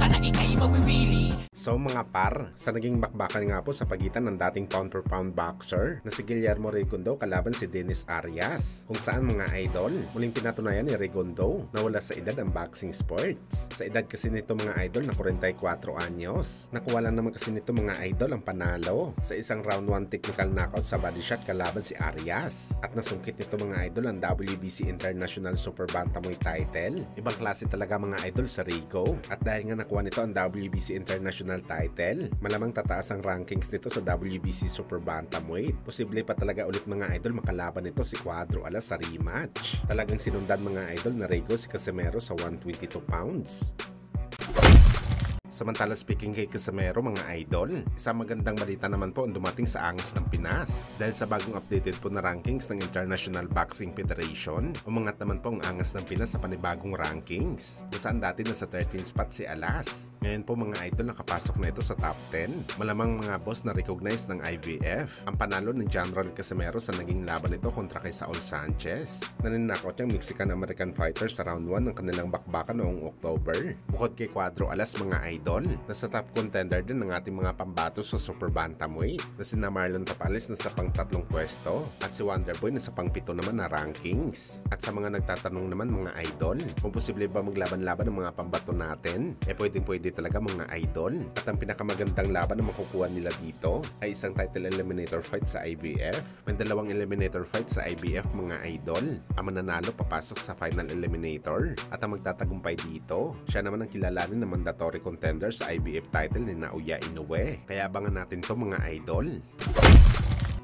Kana but we really So mga par, sa naging bakbakan nga po sa pagitan ng dating pound per pound boxer na si Guillermo Regondo kalaban si Dennis Arias kung saan mga idol muling pinatunayan ni Regondo na wala sa edad ang boxing sports. Sa edad kasi nito mga idol na 44 anyos, nakuha lang naman kasi nito mga idol ang panalo sa isang round 1 technical knockout sa body shot kalaban si Arias at nasungkit nito mga idol ang WBC International Super Bantamweight title. Ibang klase talaga mga idol sa Rico at dahil nga nakuha nito ang WBC International title. Malamang tataas ang rankings nito sa WBC Super Bantamweight. Posible pa talaga ulit mga idol makalaban nito si Cuadro Alas sa rematch. Talagang sinundan mga idol na Rego si Casemiro sa 122 pounds. Samantala speaking kay Casamero mga idol, isang magandang balita naman po ang dumating sa angas ng Pinas. Dahil sa bagong updated po na rankings ng International Boxing Federation, umangat naman po ang angas ng Pinas sa panibagong rankings. Kung saan dati nasa 13 spot si Alas. Ngayon po mga idol nakapasok na ito sa top 10. Malamang mga boss na recognize ng IBF ang panalo ng General Casamero sa naging laban nito kontra kay Saul Sanchez. Naninakot niyang Mexican-American fighter sa round 1 ng kanilang bakbakan noong October. Bukod kay Cuadro Alas mga idol, nasa top contender din ng ating mga pambato sa Super Bantamweight na sina Marlon Tapales na sa pang tatlong pwesto at si Wonderboy na sa pang pito naman na rankings. At sa mga nagtatanong naman mga idol, kung posible ba maglaban-laban ng mga pambato natin, eh pwedeng pwede talaga mga idol. At ang pinakamagandang laban na makukuha nila dito ay isang title eliminator fight sa IBF. May dalawang eliminator fight sa IBF mga idol. Ang mananalo papasok sa final eliminator at ang magtatagumpay dito, siya naman ang kilalanin na mandatory contender sa IBF title ni Naoya Inoue. Kaya abangan natin to mga idol.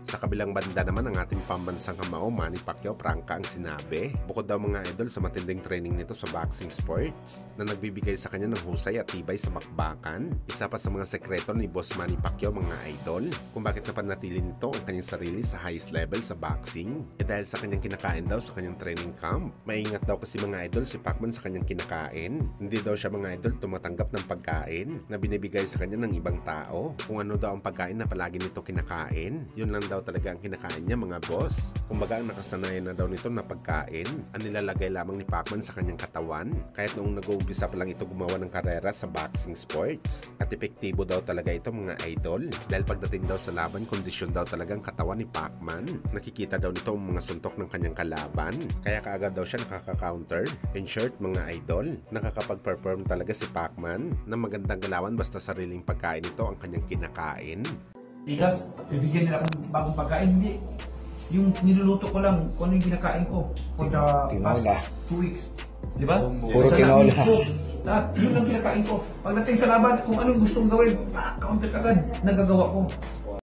Sa kabilang banda naman ang ating pambansang kamao Manny Pacquiao prangka ang sinabi. Bukod daw mga idol sa matinding training nito sa boxing sports na nagbibigay sa kanya ng husay at tibay sa bakbakan. Isa pa sa mga sekreto ni Boss Manny Pacquiao mga idol kung bakit napanatili nito ang kanyang sarili sa highest level sa boxing. E dahil sa kanyang kinakain daw sa kanyang training camp. Maingat daw kasi mga idol si Pacman sa kanyang kinakain. Hindi daw siya mga idol tumatanggap ng pagkain na binibigay sa kanya ng ibang tao. Kung ano daw ang pagkain na palagi nito kinakain, yun lang daw talaga ang kinakain niya mga boss. Kumbaga ang nakasanayan na daw nito na pagkain ang nilalagay lamang ni Pacman sa kanyang katawan. Kahit noong nag-uumpisa pa lang ito gumawa ng karera sa boxing sports. At epektibo daw talaga ito mga idol. Dahil pagdating daw sa laban, kondisyon daw talaga ang katawan ni Pacman. Nakikita daw nito ang mga suntok ng kanyang kalaban. Kaya kaagad daw siya nakaka-counter. In short mga idol, nakakapag-perform talaga si Pacman ng magandang galawan basta sariling pagkain ito ang kanyang kinakain. Bigas, bibigyan nila akong bagong pagkain, hindi. Yung niluluto ko lang, kung ano yung kinakain ko for the Tinola. past two weeks. Di ba? Puro Sa tinola. lahat, yun ang kinakain ko. Pagdating sa laban, kung anong gustong gawin, ah, counter agad, nagagawa ko.